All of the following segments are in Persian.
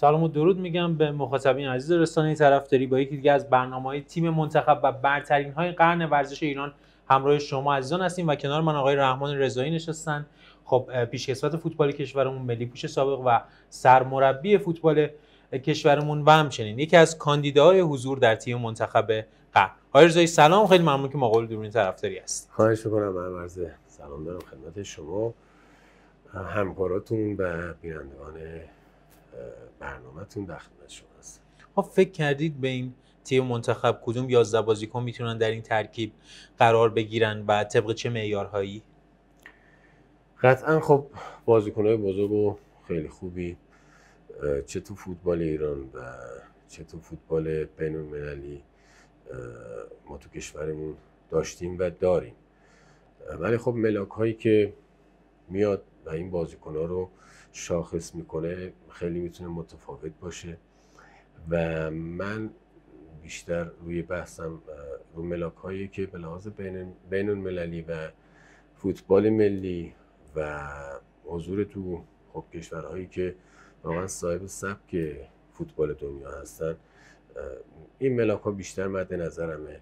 سلام و درود میگم به مخاطبین عزیز رسانه طرفداری با یکی دیگه از برنامه های تیم منتخب و برترین های قرن ورزش ایران همراه شما عزیزان هستیم و کنار من آقای رحمان رضایی نشستن. خب پیشکسوت فوتبال کشورمون ملی پوش سابق و سرمربی فوتبال کشورمون و همچنین یکی از کاندیداهای حضور در تیم منتخب قرن. آقای رضایی سلام. خیلی ممنون که مقابل دوربین طرفداری هست خواهش می‌کنم سلام دارم خدمت شما همکاراتون و بینندگان برنامهتون در شما هست. خب فکر کردید به این تیم منتخب کدوم 11 بازیکن می‌تونن در این ترکیب قرار بگیرن و طبق چه معیارهایی؟ قطعا خب بازیکنهای بزرگ و خیلی خوبی چه تو فوتبال ایران و چه تو فوتبال بین المللی ما تو کشورمون داشتیم و داریم. ولی خب ملاک هایی که میاد و این بازیکن ها رو شاخص می‌کنه خیلی می‌تونه متفاوت باشه. و من بیشتر روی بحثم رو ملاک هایی که به لحاظ بین, المللی و فوتبال ملی و حضور تو خب کشورهایی که واقعا صاحب سبک فوتبال دنیا هستن این ملاک ها بیشتر مد نظرمه.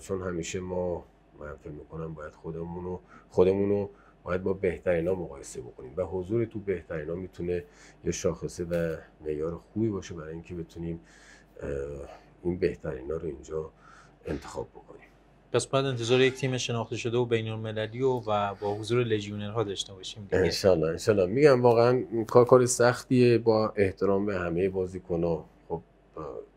چون همیشه ما من فکر می‌کنم باید خودمونو خودمونو باید با بهترین ها مقایسه بکنیم و حضور تو بهترین ها می‌تونه یه شاخصه و معیار خوبی باشه برای اینکه بتونیم این بهترین ها رو اینجا انتخاب بکنیم. پس باید انتظار یک تیم شناخته شده و بین المللی و, و با حضور لژیونرها داشته باشیم دیگه. انشالله انشالله. میگم واقعا کار کار سختیه با احترام به همه بازیکن‌ها خب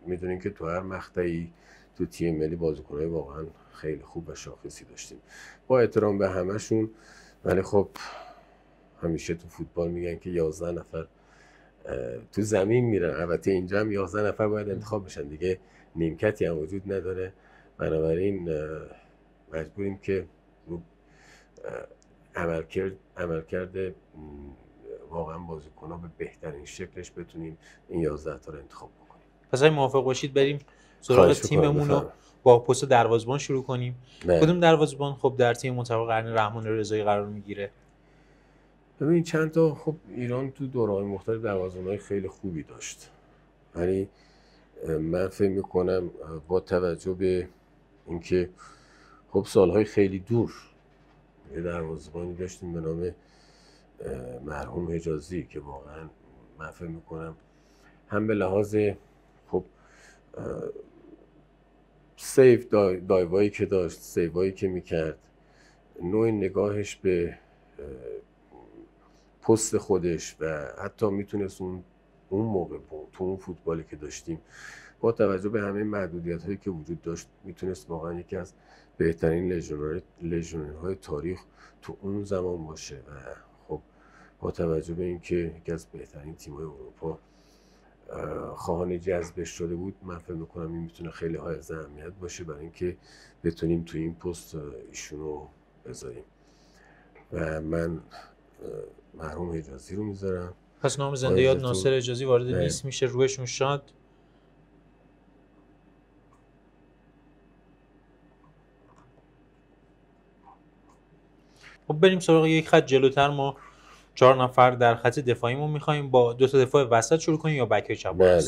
می‌دونین که تو هر مقطعی تو تیم ملی بازیکن‌های واقعا خیلی خوب و شاخصی داشتیم. با احترام به همشون ولی خب همیشه تو فوتبال میگن که 11 نفر تو زمین میرن. البته اینجا هم 11 نفر باید انتخاب بشن. دیگه نیمکتی هم وجود نداره. بنابراین مجبوریم که عمل کرد عمل کرده واقعا بازیکن ها به بهترین شکلش بتونیم این 11 تا رو انتخاب بکنیم. پس اگه موافق باشید بریم سراغ تیممون رو با پست دروازبان شروع کنیم. بله. کدوم دروازبان خب در تیم منتخب قرن رحمان رضایی قرار می‌گیره؟ ببین چند تا خب ایران تو دورهای مختلف دروازه‌بان‌های خیلی خوبی داشت. ولی من فکر می‌کنم با توجه به اینکه خب سالهای خیلی دور یه دروازه‌بانی داشتیم به نام مرحوم حجازی که واقعا من فکر می‌کنم هم به لحاظ خب سیف دایوایی که داشت سیوایی که می‌کرد. نوع نگاهش به پست خودش و حتی می‌تونست اون اون موقع تو اون فوتبالی که داشتیم با توجه به همه محدودیت هایی که وجود داشت می‌تونست واقعا یکی از بهترین لژیونر های تاریخ تو اون زمان باشه. و خب با توجه به اینکه یکی از بهترین تیم های اروپا خواهان جذبش شده بود من فکر می‌کنم این می‌تونه خیلی های از اهمیت باشه برای اینکه بتونیم تو این پست ایشونو بذاریم. و من مرحوم اجازی رو می‌ذارم. پس نام زنده یاد ناصر اجازی وارد نیست میشه روشون شاد. خب بریم سراغ یک خط جلوتر ما چهار نفر در خط دفاعیمون می‌خوایم با دو تا دفاع وسط شروع کنیم یا بک چپ؟ بله.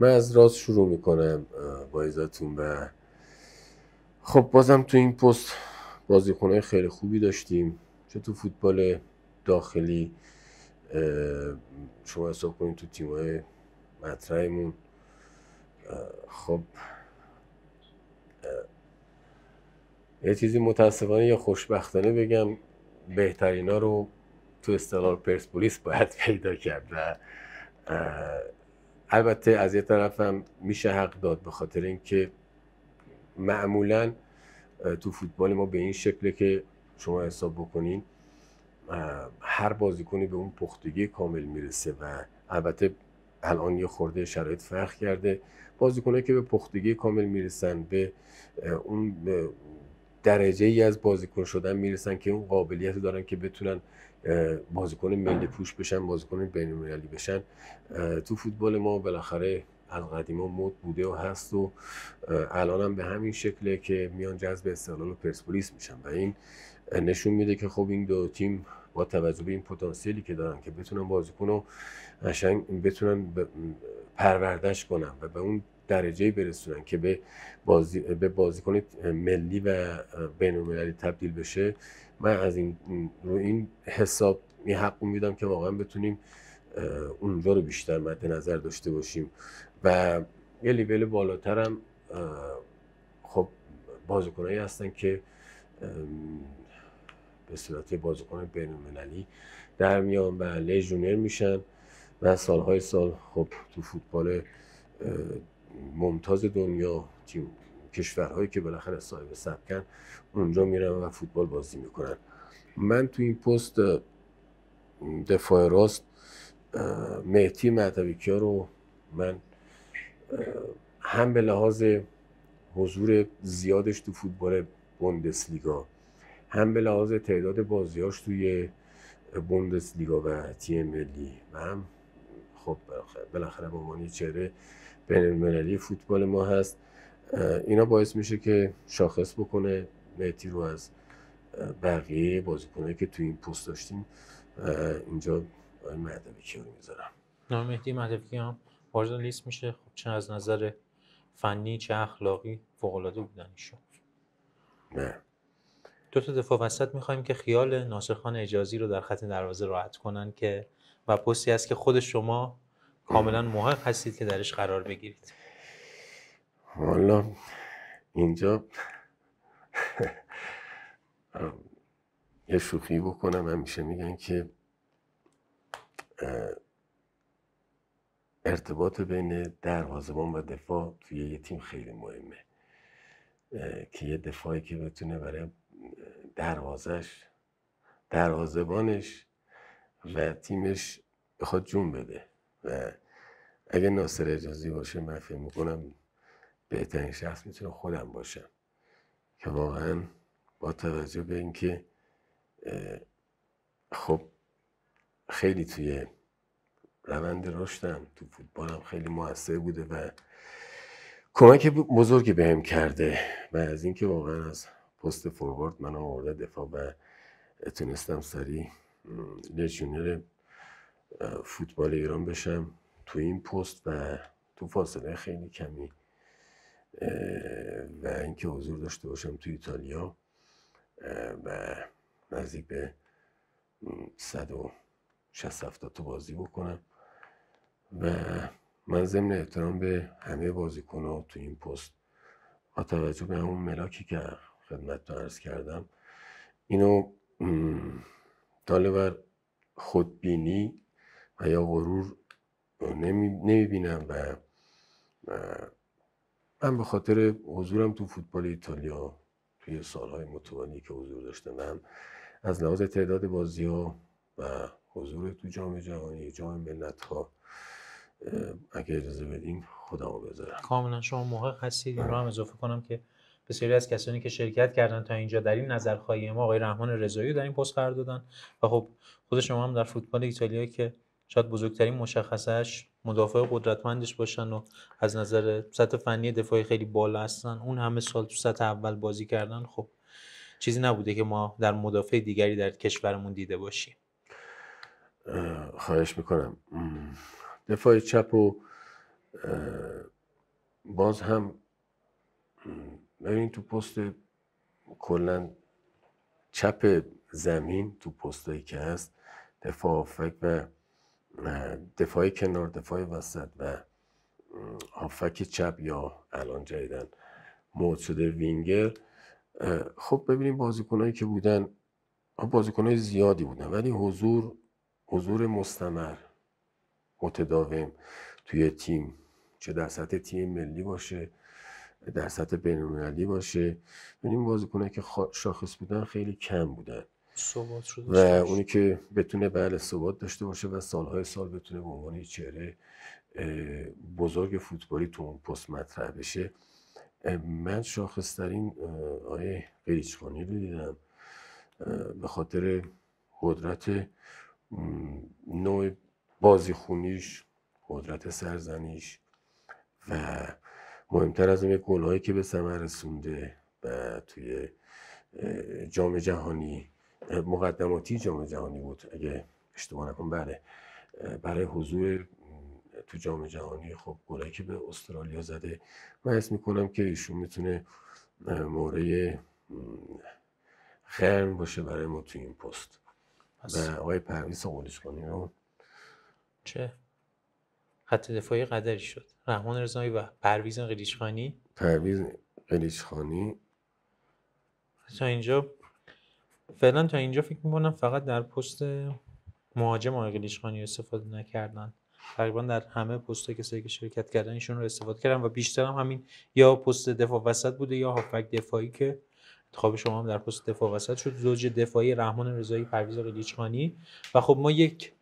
من از راست شروع می‌کنم با ایزاتون و خب بازم تو این پست بازیکنهای خیلی خوبی داشتیم. چه تو فوتبال داخلی شما حساب کنید تو تیمای مطرحمون. خب یه چیزی متاسفانه یا خوشبختانه بگم بهترینا رو تو استقلال پرسپولیس باید پیدا کرد و البته از یه طرفم میشه حق داد به خاطر اینکه معمولا تو فوتبال ما به این شکله که شما حساب بکنین هر بازیکنی به اون پختگی کامل می‌رسه و البته الان یه خورده شرایط فرق کرده. بازیکنایی که به پختگی کامل می‌رسن به اون درجه ای از بازیکن شدن می‌رسن که اون قابلیت دارن که بتونن بازیکن ملی پوش بشن بازیکن بین المللی بشن تو فوتبال ما بالاخره از قدیما مد بوده و هست و الان هم به همین شکله که میان جذب استقلال و پرسپولیس میشن و این نشون میده که خب این دو تیم با توجه به این پتانسیلی که دارن که بتونن بازیکن رو قشنگ بتونن پروردش کنن و به اون درجه برسونن که به بازی به بازیکن ملی و بین تبدیل بشه. من از این رو این حساب این حق میدم که واقعا بتونیم اونجا رو بیشتر مد نظر داشته باشیم. و یه لیول بالاترم خب بازیکنایی هستن که به صورت بازیکن بین المللی در میان و لژیونر میشن و سالهای سال خب تو فوتبال ممتاز دنیا تیم کشورهایی که بالاخره صاحب سبکن اونجا میرن و فوتبال بازی می‌کنن. من تو این پست دفاع راست مهتی معتویکیا رو من هم به لحاظ حضور زیادش تو فوتبال بوندسلیگا هم به لحاظ تعداد بازیاش توی بوندسلیگا و تیم ملی و هم خب بالاخره به عنوان چهره بین فوتبال ما هست. اینا باعث میشه که شاخص بکنه. مهتی رو از بقیه بازیکنایی که توی این پست داشتیم اینجا مهدوی کیا رو می‌ذارم. نام مهدی مهدوی هم وارد لیست میشه. خب چه از نظر فنی چه اخلاقی فوق العاده بودن ایشون نه. دو تا دفاع وسط می‌خوایم که خیال ناصرخان اجازی رو در خط دروازه راحت کنن که و پستی است که خود شما کاملا محق هستید که درش قرار بگیرید. والا اینجا یه شوخی بکنم. همیشه میگن که ارتباط بین دروازه‌بان و دفاع توی یه تیم خیلی مهمه. که یه دفاعی که بتونه برای دروازش دروازه‌بانش و تیمش بخواد جون بده. و اگه ناصر اجازی باشه من فکر می‌کنم بهترین شخص می‌تونه خودم باشم. که واقعا با توجه به اینکه خب خیلی توی روند رشدم تو فوتبالم خیلی موثر بوده و کمک بزرگی بهم کرده و از اینکه واقعا از پست فوروارد من آورده دفاع و تونستم سریع لژیونر فوتبال ایران بشم. تو این پست و تو فاصله خیلی کمی و اینکه حضور داشته باشم تو ایتالیا و نزدیک به 160 تا بازی بکنم. و من ضمن احترام به همه بازیکنها تو این پست با توجه به همون ملاکی که خدمت عرض کردم اینو بر خودبینی و یا غرور نمی‌بینم و من به خاطر حضورم تو فوتبال ایتالیا توی سالهای متوالی که حضور داشتم هم از لحاظ تعداد بازی ها و حضور تو جام جهانی جام ملت ها اگه اجازه بدین خودمو بذارم. کاملا شما محق هستید. این رو هم اضافه کنم که بسیاری از کسانی که شرکت کردن تا اینجا در این نظرخواهی ما آقای رحمان رضایی در این پست قرار دادن. و خب خود شما هم در فوتبال ایتالیا که شاید بزرگترین مشخصش مدافع قدرتمندش باشن و از نظر سطح فنی دفاعی خیلی بالا هستن. اون همه سال تو سطح اول بازی کردن خب چیزی نبوده که ما در مدافع دیگری در کشورمون دیده باشیم. خواهش می‌کنم. دفاع چپ و باز هم ببین تو پست کلا چپ زمین تو پستایی که هست دفاع فک و دفاع کنار دفاع وسط و هافک چپ یا الان جدیدن مود شده وینگر. خب ببینیم بازیکنهایی که بودن بازیکنهای زیادی بودن ولی حضور حضور مستمر متداوم توی تیم. چه در سطح تیم ملی باشه در سطح بینالمللی باشه. ببینیم بازیکنایی که شاخص بودن خیلی کم بودن. و اونی که بتونه بله ثبات داشته باشه و سالهای سال بتونه به عنوان چهره بزرگ فوتبالی تو اون پست مطرح بشه. من شاخصترین آیه قریچخانی رو دیدم به خاطر قدرت نوع بازیخونیش قدرت سرزنیش و مهمتر از اون گلهایی که به ثمر رسونده و توی جام جهانی مقدماتی جام جهانی بود. اگه اشتباه نکنم بله. برای حضور تو جام جهانی خب گلایی که به استرالیا زده. من حس می‌کنم که ایشون می‌تونه موره خرم باشه برای ما تو این پست. و آقای پرویز کنی رو چه؟ خط دفاعی قدری شد. رحمان رضایی و پرویز قلیچخانی پرویز قلیچخانی تا اینجا فعلا تا اینجا فکر می‌کنم فقط در پست مهاجم آقای قلیچخانی استفاده نکردن. تقریبا در همه پست کسایی که شرکت کردن ایشون رو استفاده کردن و بیشتر هم همین یا پست دفاع وسط بوده یا هافک دفاعی که انتخاب شما هم در پست دفاع وسط شد. زوج دفاعی رحمان رضایی پرویز قلیچخانی و خب ما یک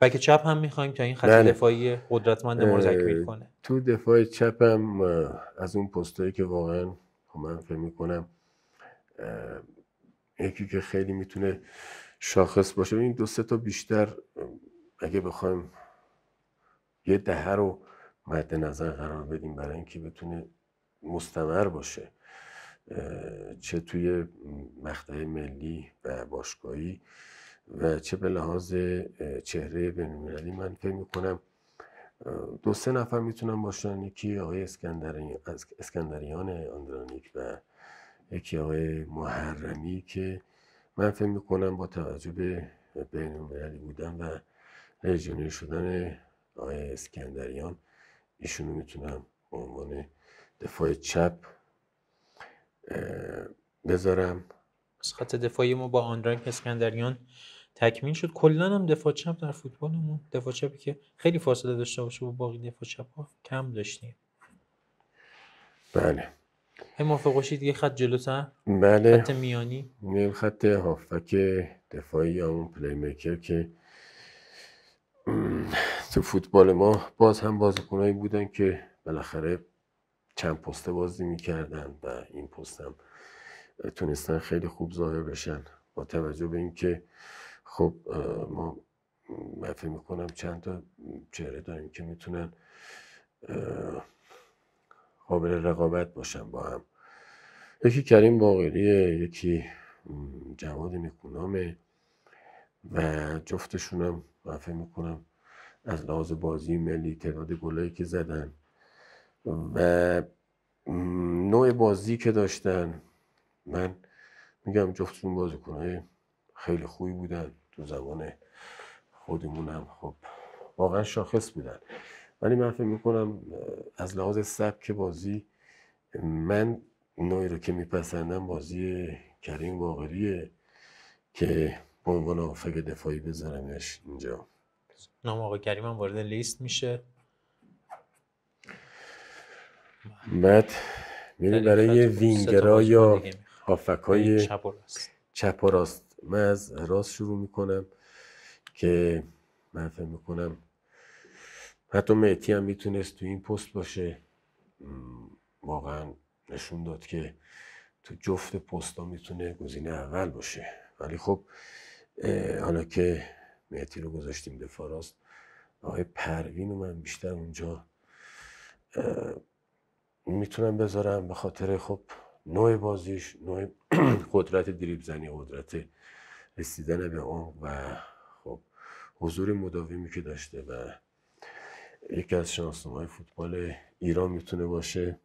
بک چپ هم می‌خوایم تا این خط بله. دفاعی قدرتمند ما تکمیل کنه. تو دفاع چپ هم از اون پستایی که واقعا خب من فکر می‌کنم یکی که خیلی می‌تونه شاخص باشه. این دو سه تا بیشتر اگه بخوایم یه دهه رو مد نظر قرار بدیم برای اینکه بتونه مستمر باشه چه توی مقطع ملی و باشگاهی و چه به لحاظ چهره بینالمللی. من فکر می‌کنم دو سه نفر می‌تونن باشن. یکی آقای اسکندریان اندرانیک و یکی آقای محرمی که من فکر می‌کنم با توجه به بینالمللی بودن و لژیونر شدن آقای اسکندریان ایشونو می‌تونم به عنوان دفاع چپ بذارم. از خط دفاعی ما با آندرانک اسکندریان تکمیل شد. کلا هم دفاع چپ در فوتبالمون دفاع چپی که خیلی فاصله داشته باشه با باقی دفاع چپ ها کم داشتیم. بله. باشید یه خط جلوتر بله. خط میانی؟ میان خط هافک دفاعی اون پلی میکر که تو فوتبال ما باز هم بازیکنایی بودن که بالاخره چند پسته بازی می‌کردن و این پست هم تونستن خیلی خوب ظاهر بشن. با توجه به اینکه خب ما من فکر می‌کنم چند تا چهره داریم که می‌تونن قابل رقابت باشن با هم. یکی کریم باقریه یکی جواد نیکونامه و جفتشون هم من فکر می‌کنم. از لحاظ بازی ملی تعداد گلایی که زدن و نوع بازی که داشتن. من میگم جفتشون بازیکنهای خیلی خوبی بودن. تو زمان خودمونم خب واقعا شاخص بودن. ولی من فکر می‌کنم از لحاظ سبک بازی من نوعی رو که میپسندم بازی کریم باقریه که به عنوان آفق دفاعی بذارمش اینجا. نام آقای کریم هم وارد لیست میشه. بعد میریم برای وینگرا یا هافک های چپ و راست. من از راست شروع می‌کنم که من فکر می‌کنم حتی مهتی هم می‌تونست تو این پست باشه. واقعا نشون داد که تو جفت پست ها می‌تونه گزینه اول باشه. ولی خب حالا که مهتی رو گذاشتیم دفاع راست آقای پروین رو من بیشتر اونجا. می‌تونم بذارم به خاطر خب نوع بازیش نوع قدرت دریب زنی قدرت رسیدن به اون و خب حضور مداومی که داشته و یکی از شناسنامه فوتبال ایران می‌تونه باشه.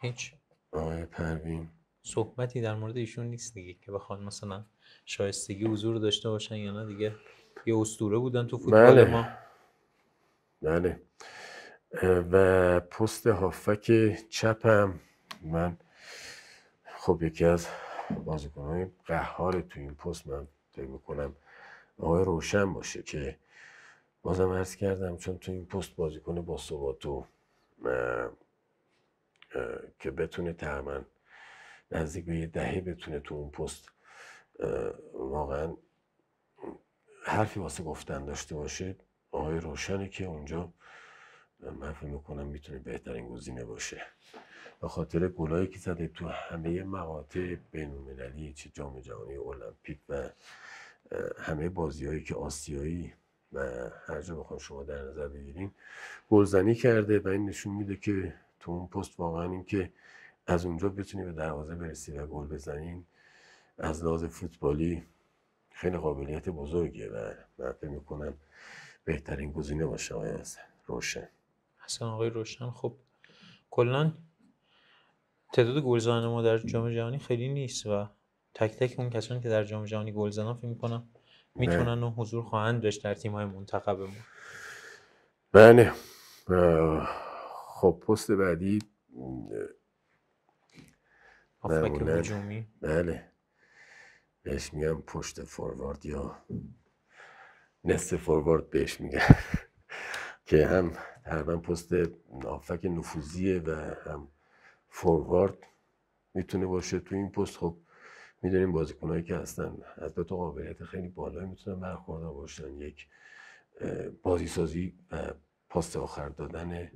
هیچ. آقای پروین. صحبتی در مورد ایشون نیست دیگه که بخوان مثلا شایستگی حضور داشته باشن یا نه دیگه. یه اسطوره بودن تو فوتبال بله. ما. بله. و پست هافک چپم. من خب یکی از بازیکنهای قهار تو این پست من فکر می‌کنم آقای روشن باشه که بازم عرض کردم چون تو این پست بازیکن با ثبات و که بتونه تقریبا نزدیک به یه دهه بتونه تو اون پست واقعا حرفی واسه گفتن داشته باشه. آقای روشنی که اونجا من فکر می‌کنم می‌تونه بهترین گزینه باشه. به خاطر گلایی که زده تو همه مقاطع بین چه جام جهانی المپیک و همه بازیهایی که آسیایی هر جا بخوام شما در نظر بگیرین گلزنی کرده و این نشون میده که تو اون پست واقعا این که از اونجا بتونی به دروازه برسی و گل بزنین از لحاظ فوتبالی خیلی قابلیت بزرگیه و من فکر می‌کنم بهترین گزینه باشه آقای روشن. حسن آقای روشن خب کلا تعداد گلزنان ما در جام جهانی خیلی نیست و تک تک اون کسانی که در جام جهانی گل زدن فکر می‌کنم می‌تونن و حضور خواهند داشت در تیم های منتخبمون. بله. خب پست بعدی. هجومی. بله. بهش میگم پشت فوروارد یا نصف فوروارد بهش میگم. که هم تقریبا پست آفک نفوذیه و هم فوروارد می‌تونه باشه تو این پست. خب می‌دونیم بازیکنهایی که هستن. از دو تا قابلیت خیلی بالایی می‌تونن برخوردار باشن. یک بازی سازی و پاس آخر دادن.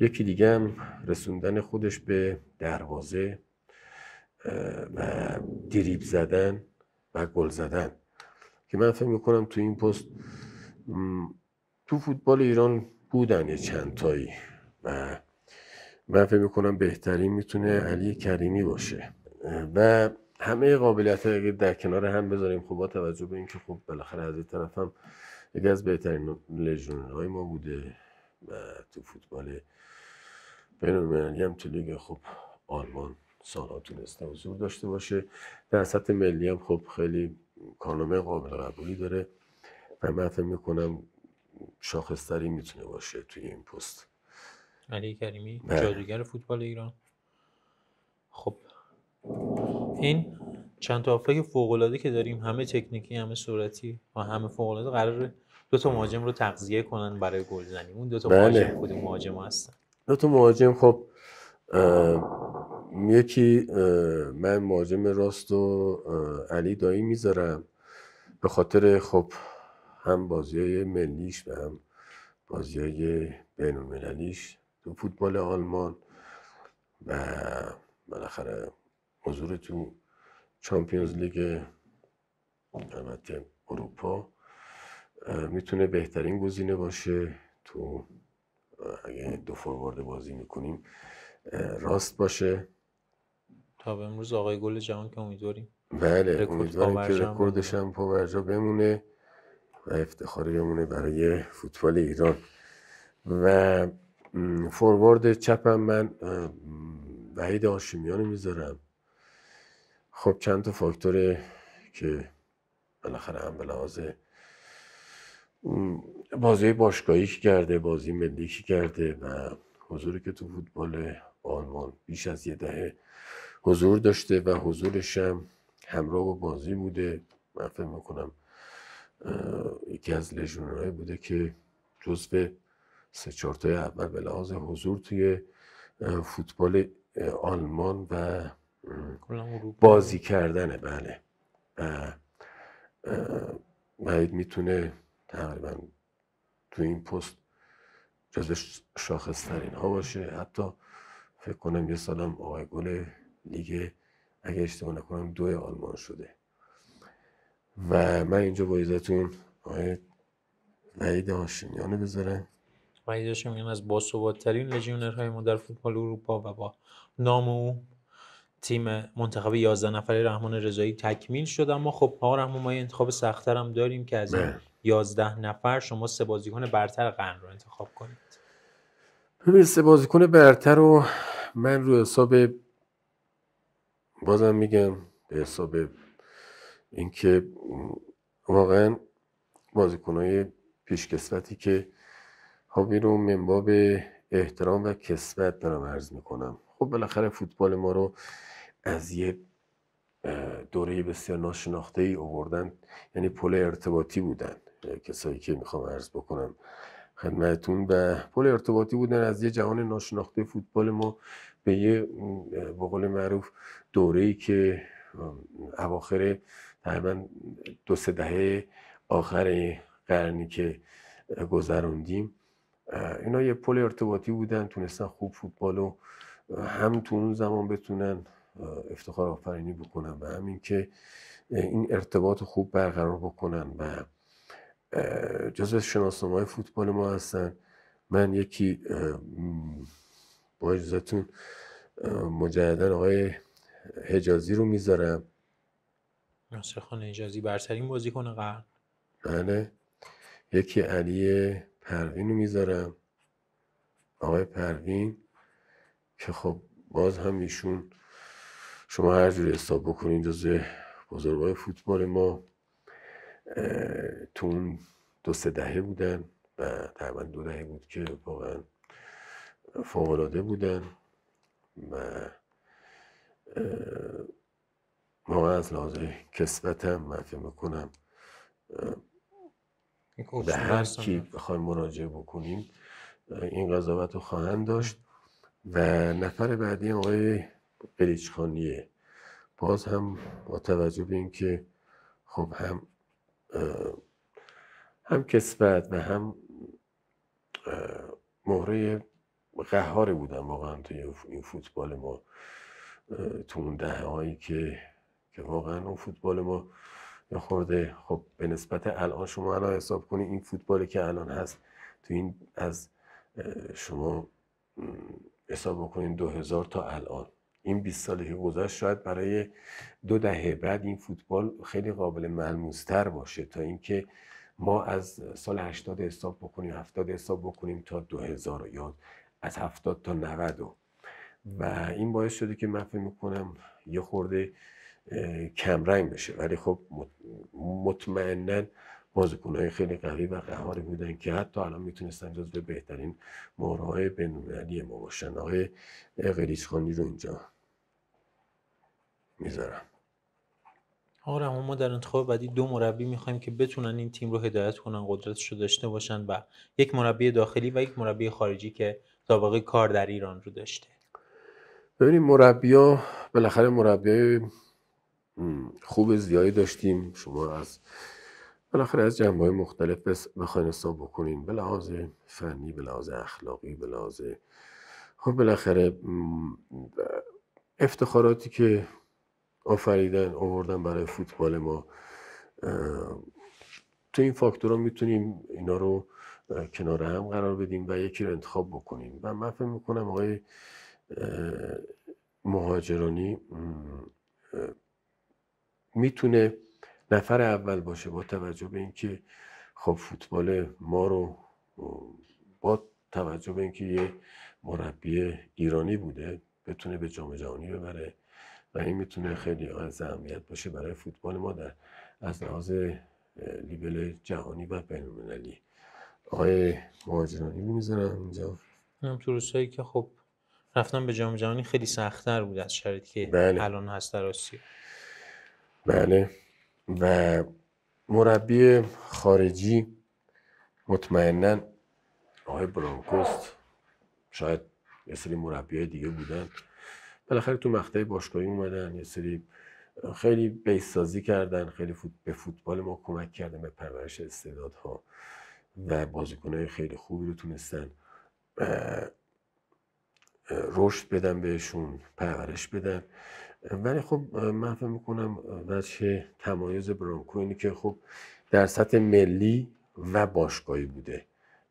یکی دیگه هم رسوندن خودش به دروازه و دریب زدن و گل زدن. که من فکر می‌کنم تو این پست تو فوتبال ایران بودن یه چند تایی. و من فکر می‌کنم بهترین می‌تونه علی کریمی باشه. و همه قابلیت اگه در کنار هم بذاریم خب با توجه به اینکه خب بالاخره از این طرف هم یکی از بهترین های ما بوده و تو فوتبال بین المللی هم تو لیگ خب آلمان سالها تونسته حضور داشته باشه. در سطح ملی هم خب خیلی کارنامه قابل قبولی داره و من فکر می‌کنم شاخصتری می‌تونه باشه توی این پست. علی کریمی بله. جادوگر فوتبال ایران. خب این چند تا فوق فوق که داریم همه تکنیکی همه صورتی و همه فوق العاده قرار دو تا مهاجم رو تغذیه کنن برای گلزنی اون دو تا بله. مهاجم کدوم مهاجم هستن. دو تا مهاجم خب یکی من مهاجم راست و علی دایی می‌ذارم. به خاطر خب هم بازی های ملیش و هم بازی های بین المللیش تو فوتبال آلمان و بالاخره حضور تو چامپیونز لیگ البته اروپا می‌تونه بهترین گزینه باشه تو اگه دو فوروارد بازی می‌کنیم راست باشه. تا به امروز آقای گل جهان که امیدواریم بله امیدواریم که رکوردش هم پاورجا بمونه و افتخاری بمونه برای فوتبال ایران. و فوروارد چپم من وحید آشمیان می‌ذارم. خب چند تا فاکتوره که بالاخره هم به لحاظ بازی باشگاهی کرده بازی ملی کرده و حضوری که تو فوتبال آلمان بیش از یه دهه حضور داشته و حضورش هم همراه با بازی بوده. من فکر می‌کنم یکی از لژیونرهای بوده که جزو سه چهارتای اول به لحاظ حضور توی فوتبال آلمان و بازی کردنه بله. و می‌تونه تقریبا تو این پست جز شاخصترین ها باشه. حتی فکر کنم یه سالم آقای گل لیگ اگه اشتباه نکنم دو آلمان شده. و من اینجا با ایزتون آقای وحید هاشمیانه بذارم. وحید هاشمیان از باثباتترین لژیونرهای ما در فوتبال اروپا و با نام او تیم منتخب 11 نفره رحمان رضایی تکمیل شد اما خب آقا رحمان ما انتخاب سختتر هم داریم که از این 11 بله. نفر شما سه بازیکن برتر قرن رو انتخاب کنید ببین سه بازیکن برتر رو من رو حساب بازم میگم به حساب اینکه واقعا بازیکنهای پیشکسوتی که هابی رو منباب احترام و کسوت دارم عرض می‌کنم خب بالاخره فوتبال ما رو از یه دوره بسیار ناشناخته ای آوردن یعنی پل ارتباطی بودن کسایی که می‌خوام عرض بکنم خدمتون و پل ارتباطی بودن از یه جهان ناشناخته فوتبال ما به یه بقول معروف دوره ای که اواخر تقریبا دو سه دهه آخر قرنی که گذروندیم. اینا یه پل ارتباطی بودن تونستن خوب فوتبال رو هم تو اون زمان بتونن افتخار آفرینی بکنن و همین که این ارتباط خوب برقرار بکنن و جزو شناسنامه های فوتبال ما هستن. من یکی با اجازتون مجددا آقای حجازی رو می‌ذارم. ناصر خان اجازی برترین بازیکن قرن. بله. یکی علی پروین رو می‌ذارم. آقای پروین که خب باز هم ایشون شما هر جوری حساب بکنین جزو بزرگای فوتبال ما تو اون دو سه دهه بودن و تقریبا دو دهه بود که واقعا فوقالعاده بودن و ما از لحاظ کسبتم من فکر می‌کنم به هر کی بخوایم مراجعه بکنیم این قضاوت رو خواهند داشت و نفر بعدی آقای قلیچخانیه باز هم با توجه به اینکه خب هم هم کسبت و هم مهره قهاری بودن واقعا توی این فوتبال ما تو اون دهه هایی که که واقعا اون فوتبال ما یا خورده خب به نسبت الان شما الان حساب کنید این فوتبالی که الان هست تو این از شما حساب بکنید دو هزار تا الان. این 20 سالی که گذشت شاید برای دو دهه بعد این فوتبال خیلی قابل ملموستر باشه تا اینکه ما از سال 80 حساب بکنیم 70 حساب بکنیم تا 2000 یا از 70 تا 90 و. این باعث شده که من فکر می‌کنم یه خورده کمرنگ بشه. ولی خب مطمئنا بازیکنهای خیلی قوی و قهاری بودن که حتی الان می‌تونستن جزو بهترین مهرهای بینالمللی ما باشن. آقای قلیچخانی رو اینجا می‌ذارم. آقا ما در انتخاب بعدی دو مربی می‌خوایم که بتونن این تیم رو هدایت کنن قدرتش رو داشته باشن و یک مربی داخلی و یک مربی خارجی که سابقه کار در ایران رو داشته. ببینیم مربیا بالاخره مربی خوب زیادی داشتیم. شما از بالاخره از جنبه های مختلف بخواین حساب بکنین. به لحاظ فنی به لحاظ اخلاقی به لحاظ خب بالاخره افتخاراتی که آفریدن آوردن برای فوتبال ما. تو این فاکتورها می‌تونیم اینا رو کنار هم قرار بدیم و یکی رو انتخاب بکنیم. و من فکر می‌کنم آقای مهاجرانی می‌تونه نفر اول باشه با توجه به اینکه خب فوتبال ما رو با توجه به اینکه یه مربی ایرانی بوده بتونه به جام جهانی ببره. و این می‌تونه خیلی از اهمیت باشه برای فوتبال ما در از لحاظ لیبل جهانی و بینالمللی. آقای مهاجرانی می‌ذارم اینجا. هم تو روزهایی که خب رفتن به جام جهانی خیلی سختتر بود از شرایطی که بله. الان هست در آسیا. بله. و مربی خارجی مطمئنا آقای برانکوست. شاید یه سری مربی دیگه بودن. بالاخره تو مقطع باشگاهی اومدن یه سری خیلی بیس سازی کردن خیلی فوت... به فوتبال ما کمک کردن به پرورش استعدادها و بازیکنهای خیلی خوبی رو تونستن رشد بدن بهشون پرورش بدن. ولی خب من فکر می‌کنم وجه تمایز برانکو اینه که خب در سطح ملی و باشگاهی بوده.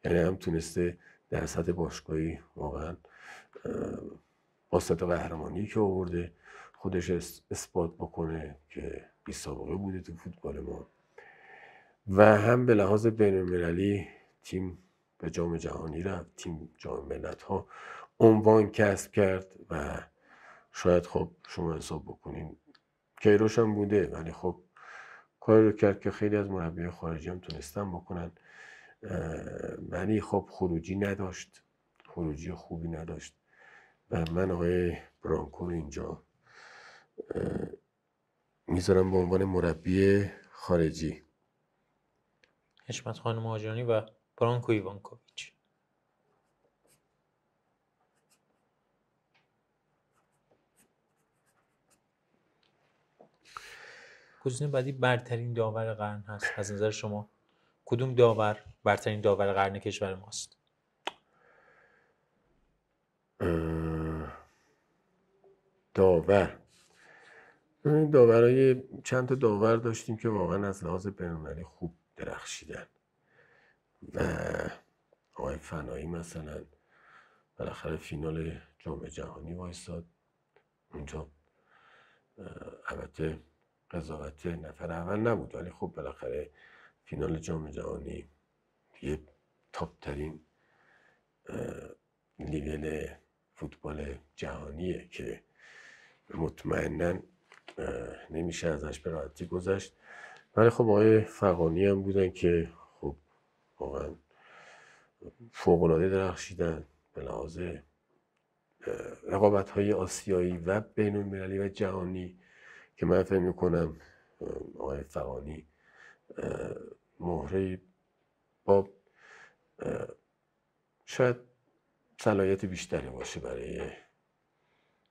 یعنی هم تونسته در سطح باشگاهی واقعا با قهرمانی که آورده خودش اثبات بکنه که بی سابقه بوده تو فوتبال ما. و هم به لحاظ بین المللی تیم به جام جهانی رفت تیم جام ملت ها عنوان کسب کرد و شاید خب شما حساب بکنین کیروش هم بوده ولی خب کاری رو کرد که خیلی از مربی خارجی هم تونستن بکنن. ولی خب خروجی نداشت خروجی خوبی نداشت. من آقای برانکو اینجا می‌ذارم به عنوان مربی خارجی. حشمت خان مهاجرانی و برانکو ایوانکوویچ. گزینه بعدی برترین داور قرن هست. از نظر شما کدوم داور برترین داور قرن کشور ماست؟ داور. داورای چند تا داور داشتیم که واقعا از لحاظ بینالمللی خوب درخشیدن. و آقای فنایی مثلا بالاخره فینال جام جهانی وایستاد اونجا البته قضاوت نفر اول نبود ولی خب بالاخره فینال جام جهانی یه تاپ ترین لیول فوتبال جهانیه که مطمئنا نمیشه ازش به راحتی گذشت. ولی خب آقای فقانی هم بودن که خب واقعا فوقلاده درخشیدن به لحاظ رقابت های آسیایی و بین المللی و جهانی که من فکر می‌کنم آقای فقانی مهره با شاید صلاحیت بیشتری باشه برای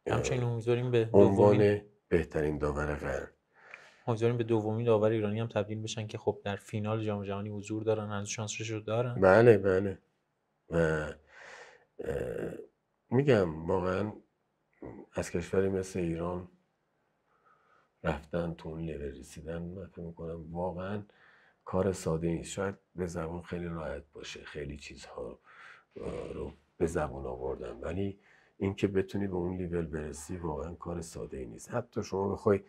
همچنین امیدواریم به عنوان بهترین داور قرن امیدواریم به دومی داور ایرانی هم تبدیل بشن که خب در فینال جام جهانی حضور دارن هنوز شانسش رو دارن. بله بله. و میگم واقعا از کشوری مثل ایران رفتن تو اون لول رسیدن من فکر می‌کنم واقعا کار ساده نیست. شاید به زبان خیلی راحت باشه خیلی چیزها رو به زبان آوردن. ولی اینکه بتونی به اون لیول برسی واقعا کار ساده ای نیست. حتی شما بخوای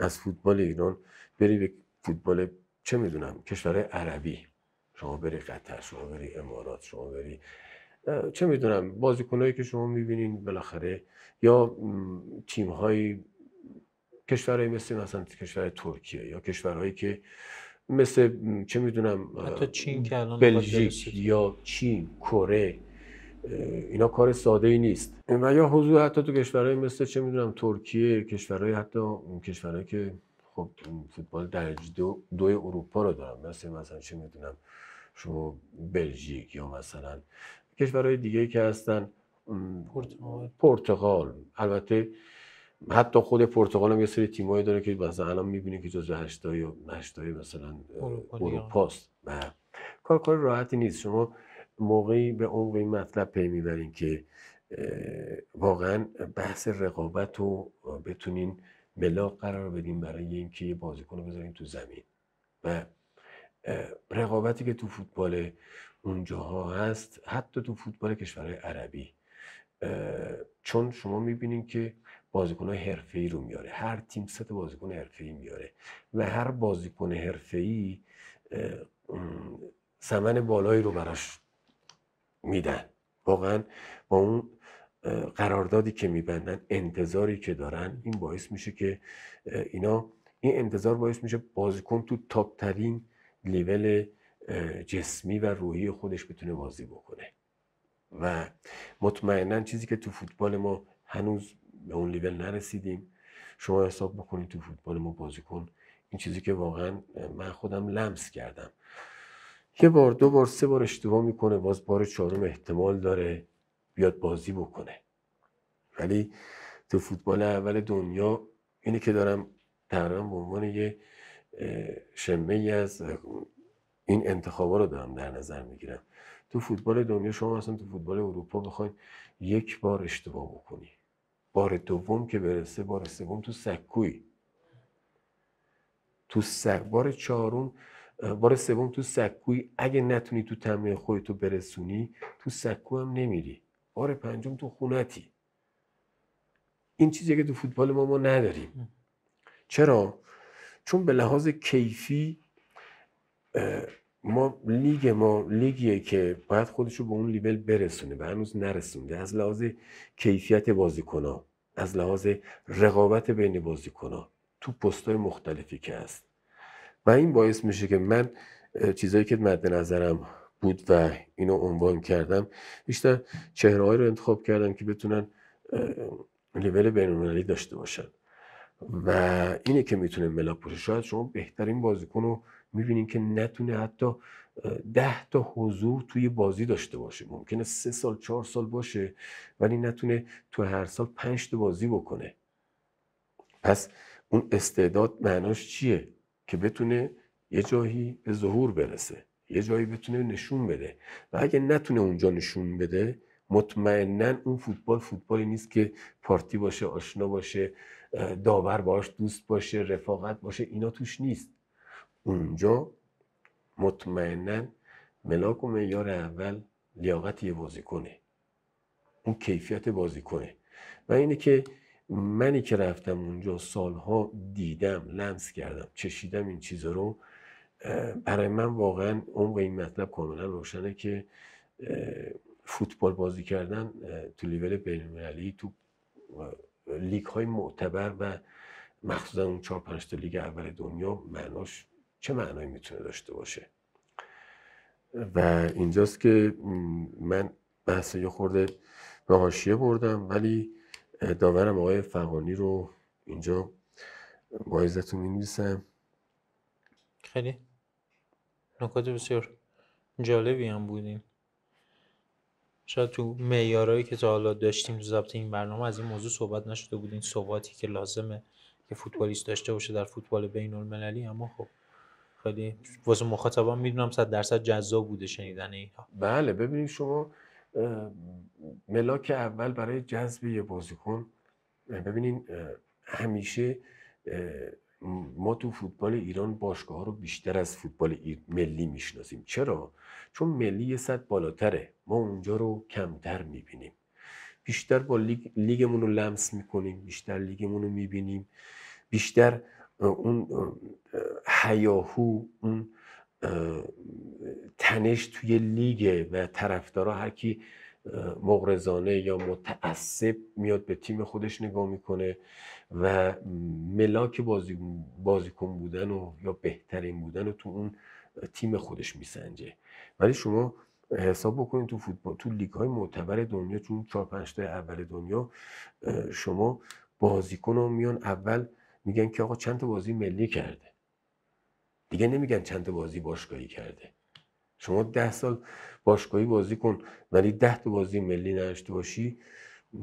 از فوتبال ایران بری به فوتبال چه می‌دونم کشور عربی شما بری قطر شما بری امارات شما بری چه می‌دونم بازیکنایی که شما می‌بینین بالاخره یا تیم های کشورهایی مثل مثلا کشور ترکیه یا کشورهایی که مثل چه می‌دونم حتی چین که الان بلژیک یا چین کره اینا کار ساده ای نیست. و یا حضور حتی تو کشورهای مثل چه می‌دونم ترکیه کشورهای حتی کشورهایی که خب فوتبال درجه دو دوی اروپا رو دارن. مثل مثلا چه می‌دونم شما بلژیک یا مثلا کشورهای دیگه که هستن پرتغال پرتغال. البته حتی خود پرتغال هم یه سری تیمایی داره که مثلا الان می‌بینید که جزو هشتای هشتای مثلا اروپاست. و کار کار راحتی نیست. شما موقعی به عمق این مطلب پی می‌برین که واقعا بحث رقابت رو بتونین ملاق قرار بدین برای اینکه یه بازیکن رو بذارین تو زمین. و رقابتی که تو فوتبال اونجاها هست حتی تو فوتبال کشورهای عربی چون شما می‌بینین که بازیکن ای رو میاره. هر تیم سه بازیکن ای میاره. و هر بازیکن ای ثمن بالایی رو براش میدن. واقعا با اون قراردادی که میبندن انتظاری که دارن این باعث میشه که اینا این انتظار باعث میشه بازیکن تو تاپ ترین لیول جسمی و روحی خودش بتونه بازی بکنه. و مطمئنا چیزی که تو فوتبال ما هنوز به اون لیول نرسیدیم شما حساب بکنید تو فوتبال ما بازیکن این چیزی که واقعا من خودم لمس کردم. یه بار دو بار سه بار اشتباه می‌کنه باز بار چهارم احتمال داره بیاد بازی بکنه. ولی تو فوتبال اول دنیا اینه که دارم تقریبا به عنوان یه شمه ای از این انتخابا رو دارم در نظر می‌گیرم. تو فوتبال دنیا شما مثلا تو فوتبال اروپا بخواید یک بار اشتباه بکنی. بار دوم که برسه بار سوم تو سکوی. تو سک بار چهارم بار سوم تو سکوی اگه نتونی تو تمرین خودتو برسونی تو سکو هم نمیری. بار پنجم تو خونتی. این چیزی که تو فوتبال ما ما نداریم. چرا؟ چون به لحاظ کیفی ما لیگ ما لیگیه که باید خودشو به اون لیول برسونه و هنوز نرسونده. از لحاظ کیفیت بازیکنها از لحاظ رقابت بین بازیکنها تو پستهای مختلفی که هست. و این باعث میشه که من چیزایی که مد نظرم بود و اینو عنوان کردم بیشتر چهره رو انتخاب کردم که بتونن لیول بین داشته باشن. و اینه که می‌تونه ملاک باشه شاید شما بهترین بازیکن رو می‌بینین که نتونه حتی ده تا حضور توی بازی داشته باشه. ممکنه سه سال چهار سال باشه ولی نتونه تو هر سال پنج تا بازی بکنه. پس اون استعداد معناش چیه؟ که بتونه یه جایی به ظهور برسه یه جایی بتونه نشون بده. و اگه نتونه اونجا نشون بده مطمئنا اون فوتبال فوتبالی نیست که پارتی باشه آشنا باشه داور باش دوست باشه رفاقت باشه اینا توش نیست. اونجا مطمئنا ملاک و معیار اول لیاقت یه بازیکنه. اون کیفیت بازیکنه. و اینه که منی که رفتم اونجا سالها دیدم لمس کردم چشیدم این چیزا رو برای من واقعا عمق این مطلب کاملا روشنه که فوتبال بازی کردن تو لیول بین تو لیگ های معتبر و مخصوصا اون چهار پنج تا لیگ اول دنیا معناش چه معنایی می‌تونه داشته باشه؟ و اینجاست که من بحث یه خورده به حاشیه بردم ولی داورم آقای فقانی رو اینجا با عزتون می‌نویسم. خیلی. نکات بسیار جالبی هم بودین. شاید تو معیارهایی که تا حالا داشتیم تو ضبط این برنامه از این موضوع صحبت نشده بود این ثباتی که لازمه که فوتبالیست داشته باشه در فوتبال بین المللی اما خب خیلی واسه مخاطبان می‌دونم صد درصد جذاب بوده شنیدن اینها بله ببینید شما ملاک اول برای جذب یه بازیکن. ببینین همیشه ما تو فوتبال ایران باشگاه رو بیشتر از فوتبال ملی می‌شناسیم. چرا؟ چون ملی یه صد بالاتره. ما اونجا رو کمتر می‌بینیم. بیشتر با لیگ، لیگمون رو لمس می‌کنیم بیشتر لیگمون رو می‌بینیم. بیشتر اون حیاهو اون تنش توی لیگ و طرفدارا هر کی مغرزانه یا متعصب میاد به تیم خودش نگاه می‌کنه و ملاک بازی بازیکن بودن و یا بهترین بودن رو تو اون تیم خودش میسنجه. ولی شما حساب بکنید تو فوتبال تو لیگ های معتبر دنیا چون 4 5 تا اول دنیا شما بازیکن رو میان اول میگن که آقا چند تا بازی ملی کرده؟ دیگه نمیگن چند تا بازی باشگاهی کرده. شما ده سال باشگاهی بازی کن ولی ده تا بازی ملی نداشته باشی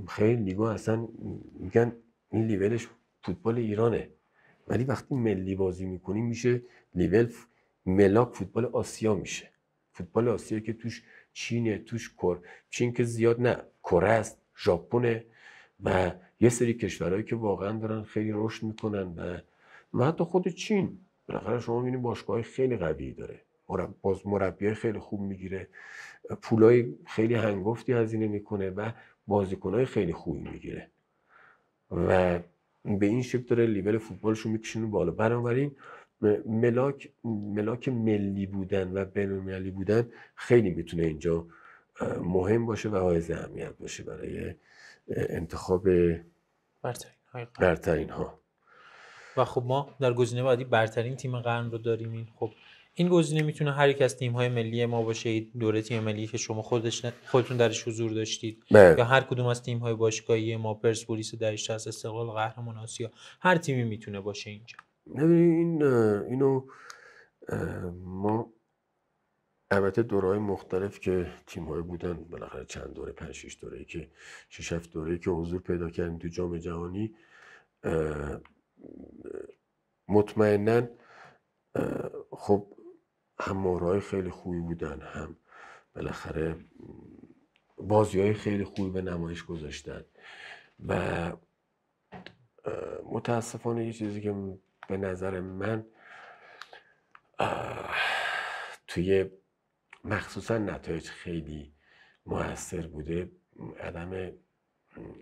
خیلی لیگا اصلا میگن این لیولش فوتبال ایرانه. ولی وقتی ملی بازی می‌کنی میشه لیول ملاک فوتبال آسیا میشه. فوتبال آسیا که توش چینه توش کر چین که زیاد نه کره است ژاپن و یه سری کشورهایی که واقعا دارن خیلی رشد می‌کنن و و حتی خود چین. بالاخره شما می‌بینید باشگاه خیلی قوی داره. باز مربی خیلی خوب می‌گیره. پولای خیلی هنگفتی هزینه می‌کنه و بازیکنهای خیلی خوبی می‌گیره. و به این شکل داره لیول فوتبالشون میکشونه بالا. بنابراین ملاک ملاک ملی بودن و بینالمللی بودن خیلی می‌تونه اینجا مهم باشه و حائز اهمیت باشه برای انتخاب برترین ها و خب ما در گزینه بعدی برترین تیم قرن رو داریم این. خب این گزینه می‌تونه هر یک از تیم های ملی ما باشه. دوره تیم ملی که شما خودش خودتون درش حضور داشتید. بله. یا هر کدوم از تیم های باشگاهی ما پرسپولیس دهش از استقلال قهرمان آسیا هر تیمی می‌تونه باشه اینجا. این اینو ما البته دوره مختلف که تیم های بودن بالاخره چند دوره پنج شش دوره که شش هفت دوره که حضور پیدا کردیم تو جام جهانی مطمئنا خب هم مهرهای خیلی خوبی بودن هم بالاخره بازی های خیلی خوبی به نمایش گذاشتن و متاسفانه یه چیزی که به نظر من توی مخصوصا نتایج خیلی موثر بوده عدم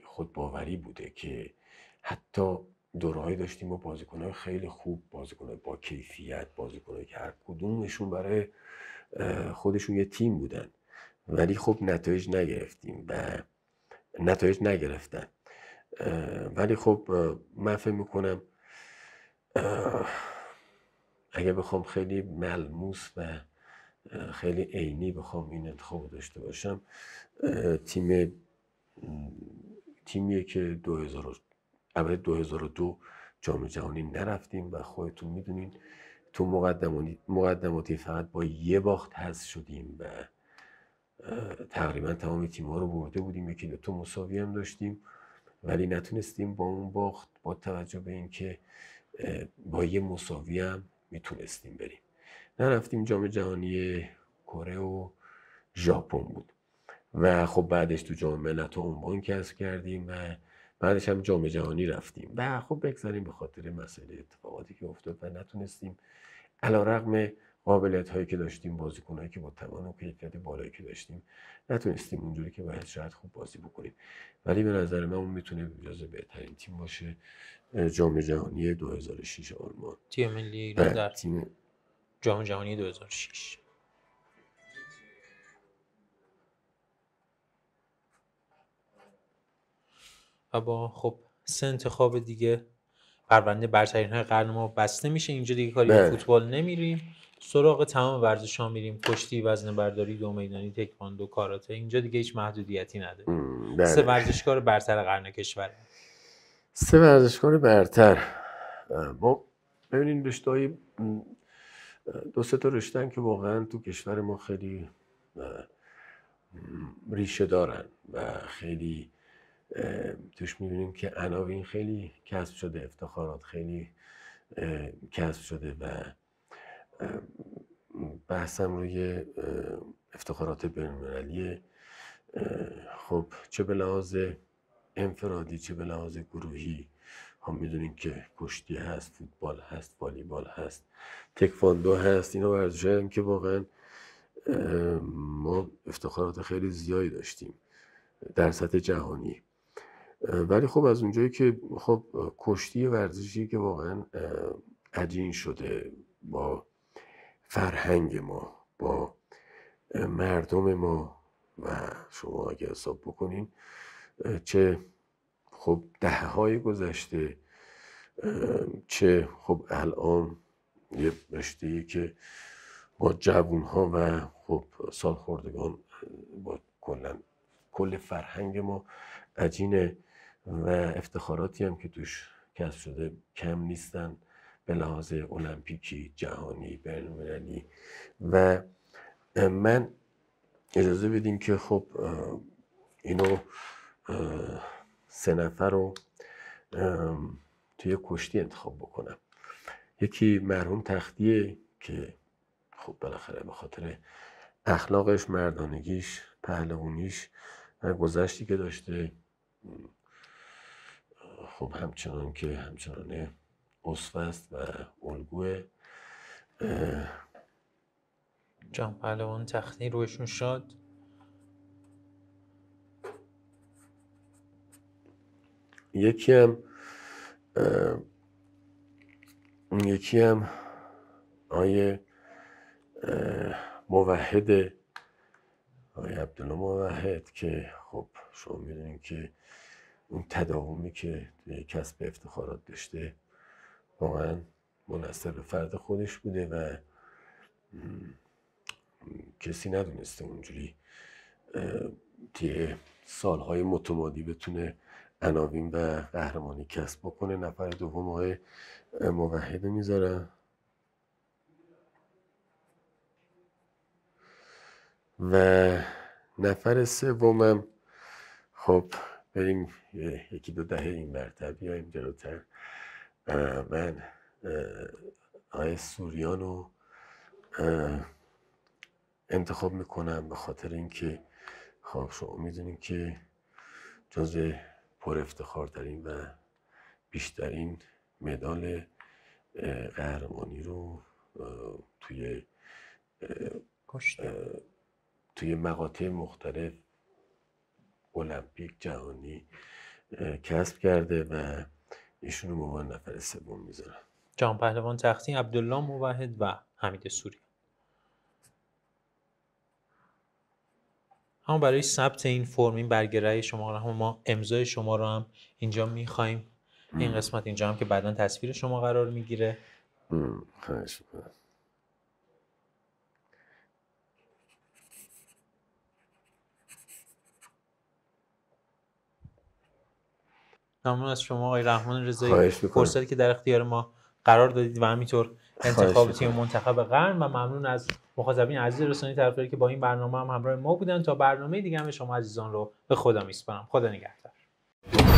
خودباوری بوده که حتی دورهایی داشتیم با بازیکنهای خیلی خوب بازیکنهای با کیفیت بازیکنهایی که هر کدومشون برای خودشون یه تیم بودن. ولی خب نتایج نگرفتیم و نتایج نگرفتن. ولی خب من فکر می‌کنم اگه بخوام خیلی ملموس و خیلی عینی بخوام این انتخاب داشته باشم تیم تیمیه که 2000 اول 2002 جام جهانی نرفتیم و خودتون می‌دونین تو مقدماتی, فقط با یه باخت حذف شدیم و تقریبا تمام تیم ها رو برده بودیم. یکی دو تا مساوی هم داشتیم ولی نتونستیم با اون باخت با توجه به اینکه با یه مساوی هم می‌تونستیم بریم. نرفتیم جام جهانی کره و ژاپن بود. و خب بعدش تو جام ملت عنوان کسب کردیم و بعدش هم جام جهانی رفتیم. و خب بگذاریم به خاطر مسئله اتفاقاتی که افتاد و نتونستیم علا رقم قابلیت هایی که داشتیم بازیکن هایی که با توان و کیفیت بالایی که داشتیم نتونستیم اونجوری که باید شاید خوب بازی بکنیم. ولی به نظر من اون می‌تونه جز بهترین تیم باشه جام جهانی 2006 آلمان. تیم ملی ایران در تیم جام جهانی 2006 و با خب سه انتخاب دیگه. پرونده برترین های قرن ما بسته میشه. اینجا دیگه کاری به بله. فوتبال نمیریم. سراغ تمام ورزش ها میریم. کشتی وزن برداری دو میدانی تکواندو کاراته. اینجا دیگه هیچ محدودیتی نداره. بله. سه ورزشکار برتر قرن کشور. سه ورزشکار برتر. ما ببینید رشته های دو سه تا رشتن که واقعا تو کشور ما خیلی ریشه دارن و خیلی توش می‌بینیم که عناوین خیلی کسب شده افتخارات خیلی کسب شده و بحثم روی افتخارات بین‌المللیه خب چه به لحاظ انفرادی چه به لحاظ گروهی هم می‌دونیم که کشتی هست فوتبال هست والیبال هست تکواندو هست اینا ورزش که واقعا ما افتخارات خیلی زیادی داشتیم در سطح جهانی. ولی خب از اونجایی که خب کشتی ورزشی که واقعا عجین شده با فرهنگ ما با مردم ما و شما اگه حساب بکنین چه خب دهه های گذشته چه خب الان یه رشته که با جوون ها و خب سالخوردگان با کلا کل فرهنگ ما عجینه. و افتخاراتی هم که توش کسب شده کم نیستن به لحاظ المپیکی جهانی بین‌المللی. و من اجازه بدین که خب اینو سه نفر رو توی کشتی انتخاب بکنم. یکی مرحوم تختیه که خب بالاخره به خاطر اخلاقش مردانگیش پهلوانیش و گذشتی که داشته خب همچنان که همچنان اسوه است و الگوه اه، جان پهلوان تختی روشون شاد؟ یکی هم یکی هم آیه موحد آیه عبدالله موحد که خب شما می‌دونین که اون تداومی که کسب افتخارات داشته واقعا منصر فرد خودش بوده و کسی ندونسته اونجوری توی سالهای متمادی بتونه عناوین و قهرمانی کسب بکنه. نفر دوم آقای موحد و نفر سومم خب بریم یکی دو دهه این برتر بیایم جلوتر. من آقای سوریان رو انتخاب می‌کنم به خاطر اینکه خب شما می‌دونین که جز پر افتخارترین و بیشترین مدال قهرمانی رو توی توی مقاطع مختلف المپیک جهانی کسب کرده و ایشون رو به عنوان نفر سوم می‌ذارم جان پهلوان تختی عبدالله موحد و حمید سوری. اما برای ثبت این فرم این برگه شما رو هم ما امضای شما رو هم اینجا می‌خوایم. این قسمت اینجا هم که بعدا تصویر شما قرار می‌گیره. خواهش ممنون از شما آقای رحمان رضایی. فرصتی که در اختیار ما قرار دادید و همینطور انتخاب تیم منتخب قرن و ممنون از مخاطبین عزیز رسانه طرفداری که با این برنامه هم همراه ما بودن. تا برنامه دیگه هم شما عزیزان رو به خدا میسپارم. خدا نگهدار.